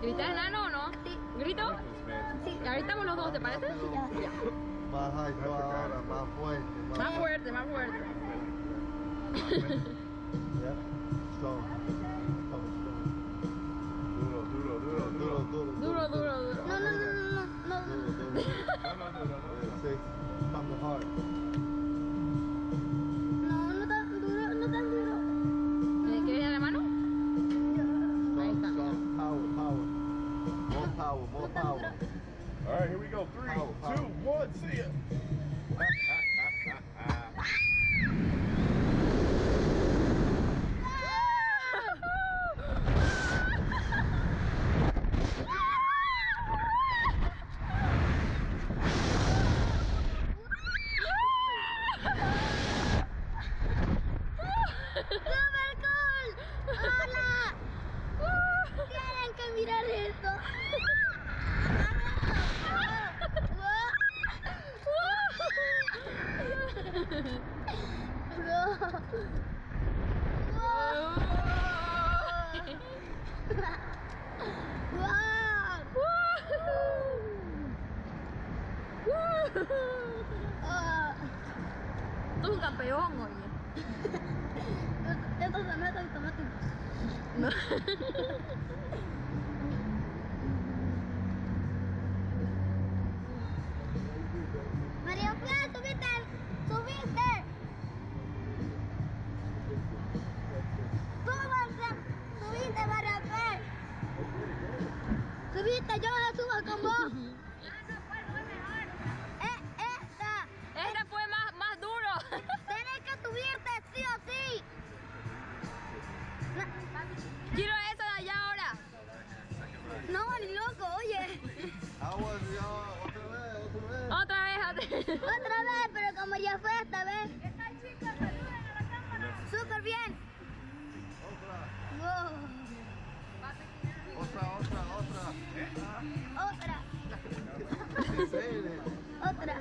¿Gritas enano o no? Sí. ¿Grito? Sí. Gritamos los dos, ¿te parece? Sí, ya. Más fuerte. Más, fuerte, más fuerte. Duro, duro, duro, duro, duro, duro, duro, duro. No, no, no, no, no. no. Duro, duro. Power, more power. All right, here we go. Three, Power, power. two, one. See ya. Bro. gak Wow. kok ya Itu campeón, oye. Esto se. Subiste, yo me subo con vos. Eh, esta. Este fue más, más duro. Tienes que subirte sí o sí. Quiero eso de allá ahora. No, ni loco, oye. Otra vez, otra vez. Otra vez, pero como ya fue esta vez. Otra, otra.